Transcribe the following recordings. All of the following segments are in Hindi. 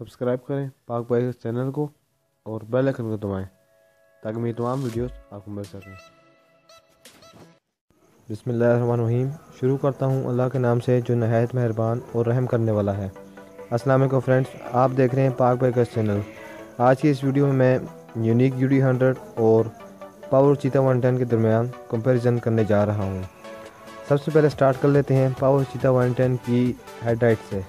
सब्सक्राइब करें पाक भाई चैनल को और बेल आइकन को दबाएँ, ताकि मेरी तमाम वीडियोस आपको मिल सकें। बिसमीम शुरू करता हूँ अल्लाह के नाम से, जो नहायत, मेहरबान और रहम करने वाला है। अस्सलाम फ्रेंड्स, आप देख रहे हैं पाक बाइकर्स चैनल। आज की इस वीडियो में मैं यूनिक यू डी हंड्रेड और पावर चीता वन टेन के दरमियान कंपैरिजन करने जा रहा हूँ। सबसे पहले स्टार्ट कर लेते हैं पावर चीता वन टेन की हेडलाइट से।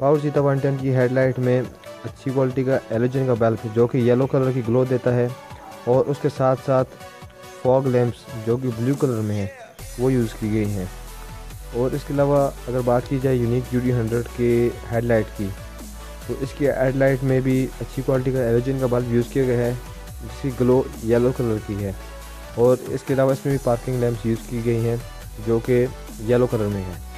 पावर चीता वन टेन की हेडलाइट में अच्छी क्वालिटी का एलोजन का बल्ब जो कि येलो कलर की ग्लो देता है, और उसके साथ साथ फॉग लैंप्स जो कि ब्लू कलर में है, वो यूज़ की गई हैं। और इसके अलावा अगर बात की जाए यूनिक यू डी हंड्रेड के हेडलाइट की तो इसकी हेडलाइट में भी अच्छी क्वालिटी का एलोजन का बल्ब यूज़ किया गया है, जिसकी ग्लो येलो कलर की है। और इसके अलावा इसमें भी पार्किंग लैंप्स यूज़ की गई हैं, जो कि येलो कलर में है।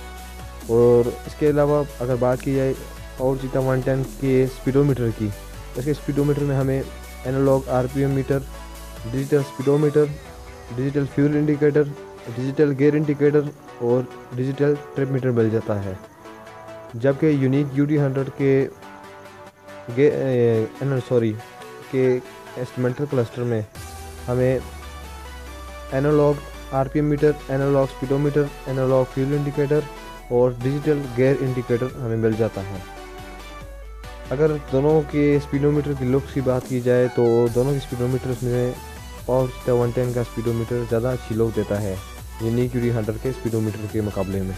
और इसके अलावा अगर बात की जाए और चीता वन टेन के स्पीडोमीटर की, इसके स्पीडोमीटर में हमें analog RPM meter, digital speedometer, digital fuel indicator, digital gear indicator और डिजिटल ट्रिप मीटर मिल जाता है। जबकि यूनिक यू डी हंड्रेड के सॉरी, के इंस्ट्रूमेंटल क्लस्टर में हमें analog RPM meter, analog speedometer, analog fuel indicator और डिजिटल गेयर इंडिकेटर हमें मिल जाता है। अगर दोनों के स्पीडोमीटर की लुक्स की बात की जाए तो दोनों के स्पीडोमीटर में पावर वन टेन का स्पीडोमीटर ज़्यादा अच्छी लुक देता है। यूनिक यूडी हंड्रेड के स्पीडोमीटर के मुकाबले में।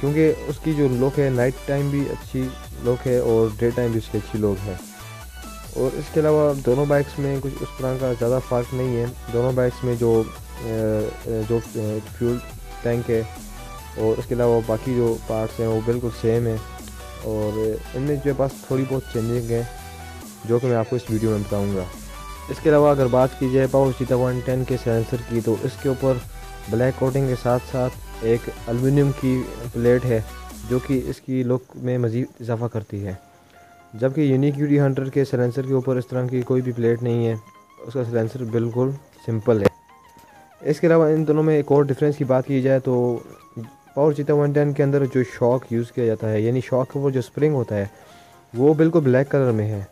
क्योंकि उसकी जो लुक है नाइट टाइम भी अच्छी लुक है और डे टाइम भी उसकी अच्छी लुक है। और इसके अलावा दोनों बाइक्स में कुछ उस तरह का ज़्यादा फ़र्क नहीं है। दोनों बाइक्स में जो जो फ्यूल टैंक है और इसके अलावा बाकी जो पार्ट्स हैं, वो बिल्कुल सेम है। और इनमें जो पास थोड़ी बहुत चेंजिंग है, जो कि मैं आपको इस वीडियो में बताऊँगा। इसके अलावा अगर बात की जाए पावर चीता वन टेन के सेंसर की तो इसके ऊपर ब्लैक कोटिंग के साथ साथ एक अलमिनियम की प्लेट है, जो कि इसकी लुक में मज़ीद इजाफा करती है। जबकि यूनिक यू डी हंड्रेड के सलेंसर के ऊपर इस तरह की कोई भी प्लेट नहीं है, उसका सलेंसर बिल्कुल सिंपल है। इसके अलावा इन दोनों में एक और डिफरेंस की बात की जाए तो पावर चीता वन टेन के अंदर जो शॉक यूज़ किया जाता है, यानी शॉक वो जो स्प्रिंग होता है, वो बिल्कुल ब्लैक कलर में है,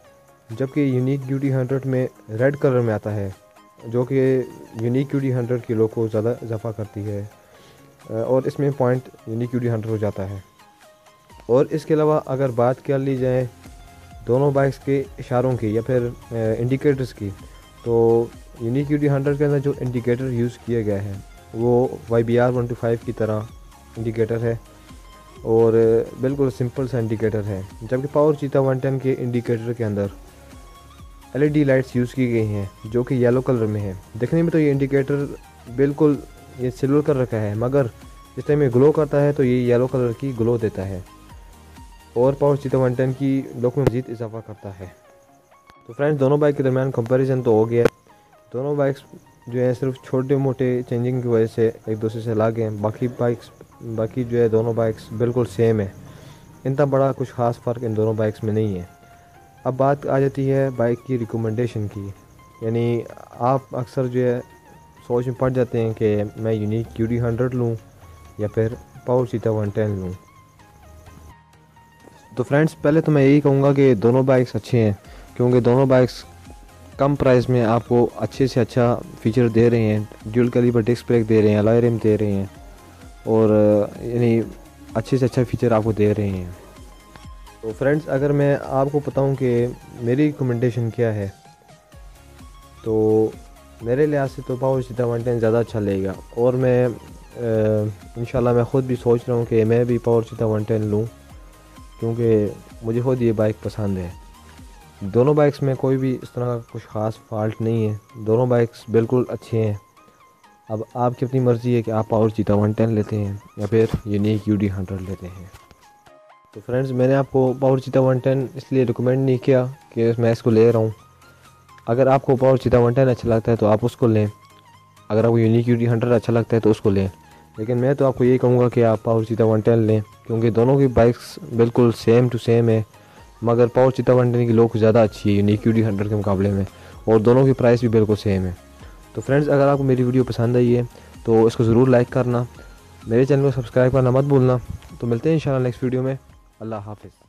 जबकि यूनिक यू डी हंड्रेड में रेड कलर में आता है, जो कि यूनिक यू डी हंड्रेड किलो को ज़्यादा इजाफा करती है और इसमें point unique U D hundred हो जाता है। और इसके अलावा अगर बात कर ली जाए दोनों बाइक्स के इशारों की या फिर इंडिकेटर्स की तो यूनिक यू डी हंड्रेड के अंदर जो इंडिकेटर यूज़ किया गया है, वो Y B R one five की तरह इंडिकेटर है और बिल्कुल सिंपल सा इंडिकेटर है। जबकि पावर चीता वन टेन के इंडिकेटर के अंदर एलईडी लाइट्स यूज़ की गई हैं, जो कि येलो कलर में है। देखने में तो ये इंडिकेटर बिल्कुल ये सिल्वर कर रखा है, मगर जिस टाइम ये ग्लो करता है तो ये येलो कलर की ग्लो देता है। और पावर चीता वन टेन की लुक में मजीद इजाफा करता है। तो फ्रेंड्स दोनों बाइक के दरमियान कंपैरिजन तो हो गया। दोनों बाइक्स जो है, सिर्फ़ छोटे मोटे चेंजिंग की वजह से एक दूसरे से लागे हैं। बाकी बाइक्स बाकी जो है दोनों बाइक्स बिल्कुल सेम है। इतना बड़ा कुछ ख़ास फ़र्क इन दोनों बाइक्स में नहीं है। अब बात आ जाती है बाइक की रिकमेंडेशन की। यानी आप अक्सर जो है सोच में पड़ जाते हैं कि मैं यूनिक यू डी हंड्रेड लूँ या फिर पावर सीता वन टेन लूँ। तो फ्रेंड्स पहले तो मैं यही कहूँगा कि दोनों बाइक्स अच्छे हैं, क्योंकि दोनों बाइक्स कम प्राइस में आपको अच्छे से अच्छा फीचर दे रहे हैं ड्यूल कैलिबर डिस्क ब्रेक दे रहे हैं अलाई रिम दे रहे हैं। और यानी अच्छे से अच्छा फीचर आपको दे रहे हैं। तो फ्रेंड्स अगर मैं आपको बताऊँ कि मेरी रिकमेंडेशन क्या है तो मेरे लिहाज से तो पावर सीता वन टेन ज़्यादा अच्छा लगेगा। और मैं इन मैं ख़ुद भी सोच रहा हूँ कि मैं भी पावर सीता वन टेन लूँ, क्योंकि मुझे खुद ये बाइक पसंद है। दोनों बाइक्स में कोई भी इस तरह का कुछ ख़ास फॉल्ट नहीं है। दोनों बाइक्स बिल्कुल अच्छे हैं। अब आपकी अपनी मर्ज़ी है कि आप पावर चीता वन टेन लेते हैं, या फिर यूनिक यू डी हंड्रेड लेते हैं। तो फ्रेंड्स मैंने आपको पावर चीता वन टेन इसलिए रिकमेंड नहीं किया कि मैं इसको ले रहा हूँ। अगर आपको पावर चीता वन टेन अच्छा लगता है तो आप उसको लें। अगर आपको यूनिक यू डी हंड्रेड अच्छा लगता है तो उसको लें। लेकिन मैं तो आपको यही कहूँगा कि आप पावर चीता वन टेन लें, क्योंकि दोनों की बाइक्स बिल्कुल सेम टू सेम है। मगर पावर चीता वन टेन की लोग ज़्यादा अच्छी है यूनिक यू डी हंड्रेड के मुकाबले में, और दोनों की प्राइस भी बिल्कुल सेम है। तो फ्रेंड्स अगर आपको मेरी वीडियो पसंद आई है तो इसको ज़रूर लाइक करना। मेरे चैनल को सब्सक्राइब करना मत भूलना। तो मिलते हैं इंशाल्लाह नेक्स्ट वीडियो में। अल्लाह हाफिज़।